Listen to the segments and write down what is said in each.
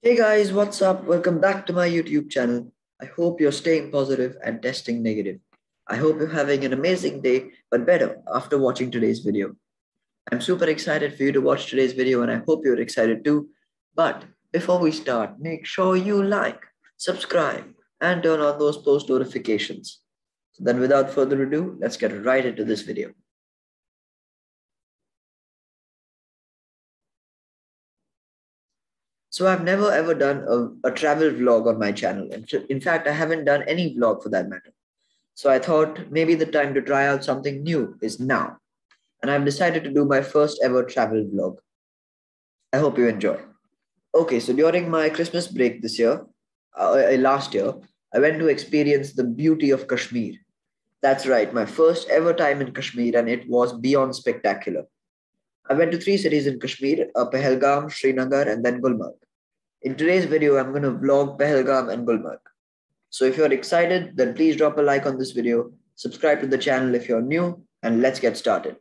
Hey guys, what's up? Welcome back to my YouTube channel. I hope you're staying positive and testing negative. I hope you're having an amazing day, but better after watching today's video. I'm super excited for you to watch today's video and I hope you're excited too. But before we start, make sure you like, subscribe, and turn on those post notifications. So then without further ado, let's get right into this video. So I've never ever done a, a travel vlog on my channel. In fact, I haven't done any vlog for that matter. So I thought maybe the time to try out something new is now. And I've decided to do my first ever travel vlog. I hope you enjoy. Okay, so during my Christmas break this year, uh, uh last year, I went to experience the beauty of Kashmir. That's right, my first ever time in Kashmir, and it was beyond spectacular. I went to three cities in Kashmir, uh, Pahalgam, Srinagar, and then Gulmarg. In today's video, I'm going to vlog Pahalgam and Gulmarg. So if you're excited, then please drop a like on this video, subscribe to the channel if you're new, and let's get started.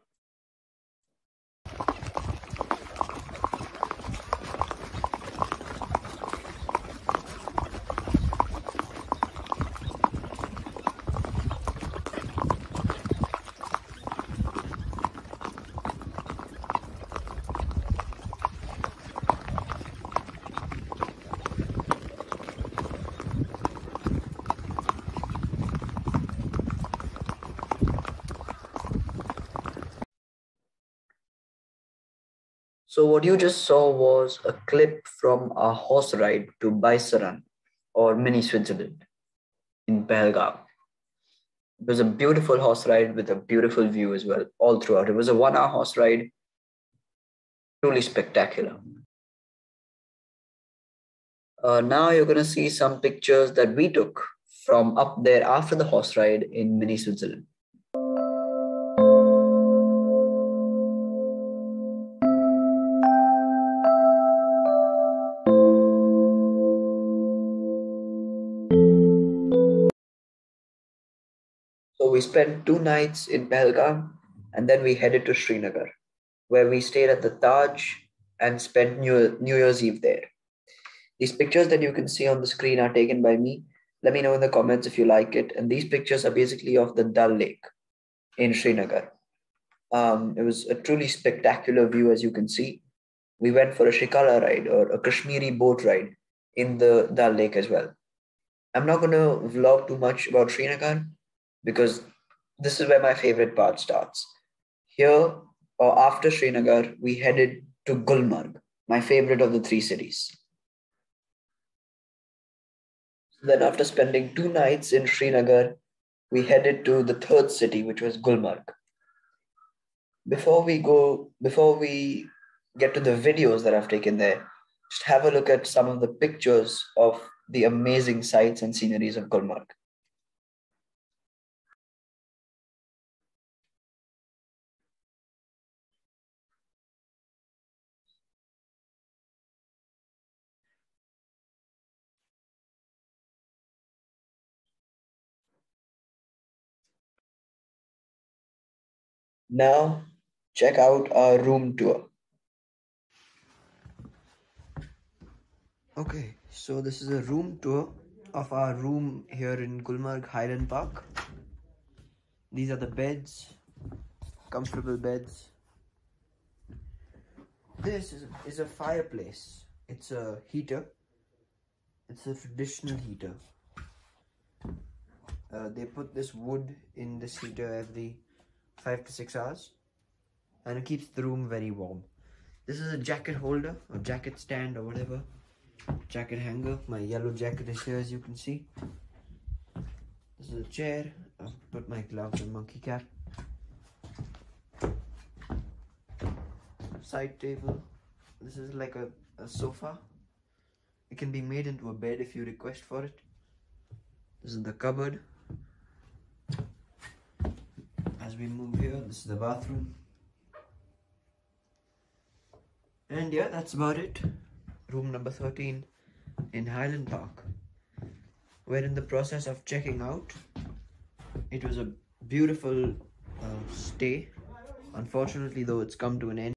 So what you just saw was a clip from a horse ride to Baisaran or mini Switzerland in Pahalgam. It was a beautiful horse ride with a beautiful view as well all throughout. It was a one hour horse ride, truly spectacular. Uh, now you're going to see some pictures that we took from up there after the horse ride in mini Switzerland. So we spent two nights in Pahalgam and then we headed to Srinagar, where we stayed at the Taj and spent New, New Year's Eve there. These pictures that you can see on the screen are taken by me. Let me know in the comments if you like it. And these pictures are basically of the Dal Lake in Srinagar. Um, it was a truly spectacular view, as you can see. We went for a Shikara ride or a Kashmiri boat ride in the Dal Lake as well. I'm not going to vlog too much about Srinagar because this is where my favorite part starts. Here, or after Srinagar, we headed to Gulmarg, my favorite of the three cities. Then, after spending two nights in Srinagar, we headed to the third city, which was Gulmarg. Before we go, before we get to the videos that I've taken there, just have a look at some of the pictures of the amazing sights and sceneries of Gulmarg. Now, check out our room tour. Okay, so this is a room tour of our room here in Gulmarg Highland Park. These are the beds, comfortable beds. This is, is a fireplace. It's a heater. It's a traditional heater. Uh, they put this wood in this heater every five to six hours and it keeps the room very warm. This is a jacket holder or jacket stand or whatever. Jacket hanger. My yellow jacket is here as you can see. This is a chair. I'll put my gloves and monkey cap. Side table. This is like a, a sofa. It can be made into a bed if you request for it. This is the cupboard we move here this is the bathroom. And yeah that's about it. Room number 13 in Highland Park. We're in the process of checking out. It was a beautiful uh, stay. Unfortunately though it's come to an end.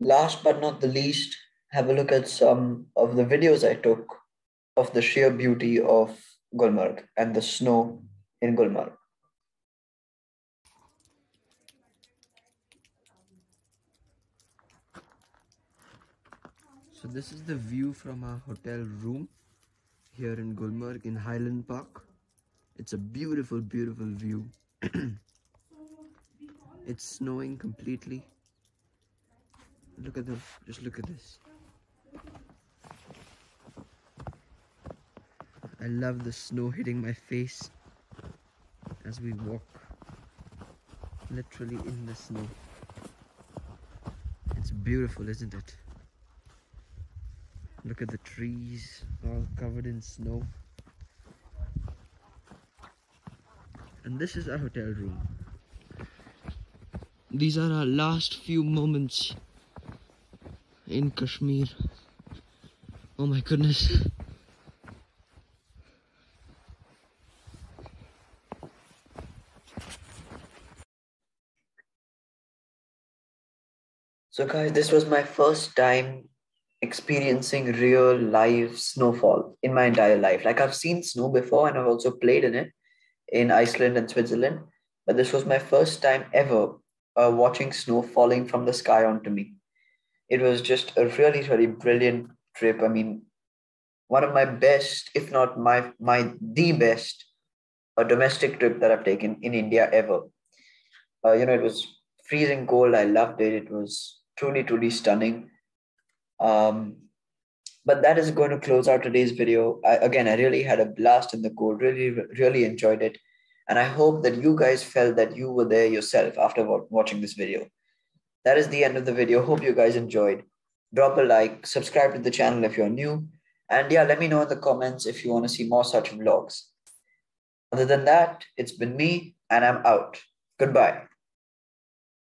Last but not the least, have a look at some of the videos I took of the sheer beauty of Gulmarg and the snow in Gulmarg. So this is the view from our hotel room here in Gulmarg in Highland Park. It's a beautiful, beautiful view. it's snowing completely. Look at the, just look at this. I love the snow hitting my face as we walk literally in the snow. It's beautiful, isn't it? Look at the trees all covered in snow. And this is our hotel room. These are our last few moments in Kashmir. Oh my goodness. So guys, this was my first time experiencing real live snowfall in my entire life. Like I've seen snow before and I've also played in it in Iceland and Switzerland, but this was my first time ever uh, watching snow falling from the sky onto me. It was just a really, really brilliant trip. I mean, one of my best, if not my my the best, a domestic trip that I've taken in India ever. Uh, you know, it was freezing cold. I loved it. It was truly, truly stunning. Um, but that is going to close out today's video. I, again, I really had a blast in the cold. Really, really enjoyed it. And I hope that you guys felt that you were there yourself after watching this video. That is the end of the video. Hope you guys enjoyed. Drop a like, subscribe to the channel if you're new. And yeah, let me know in the comments if you want to see more such vlogs. Other than that, it's been me and I'm out. Goodbye.